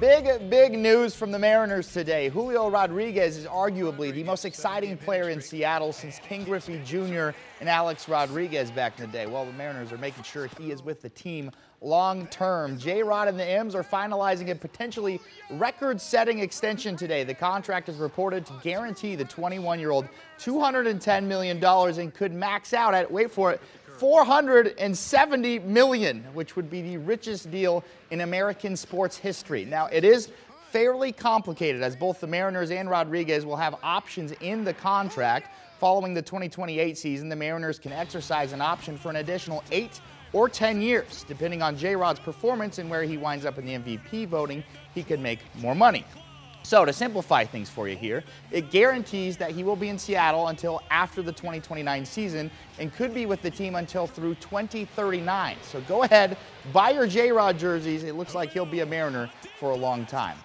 Big, big news from the Mariners today. Julio Rodriguez is arguably the most exciting player in Seattle since Ken Griffey Jr. and Alex Rodriguez back in the day. Well, the Mariners are making sure he is with the team long term. J Rod and the M's are finalizing a potentially record setting extension today. The contract is reported to guarantee the 21 year old $210 million and could max out at, wait for it, 470 million, which would be the richest deal in American sports history. Now, it is fairly complicated as both the Mariners and Rodriguez will have options in the contract. Following the 2028 season, the Mariners can exercise an option for an additional eight or 10 years. Depending on J Rod's performance and where he winds up in the MVP voting, he could make more money. So, to simplify things for you here, it guarantees that he will be in Seattle until after the 2029 season and could be with the team until through 2039. So, go ahead, buy your J Rod jerseys. It looks like he'll be a Mariner for a long time.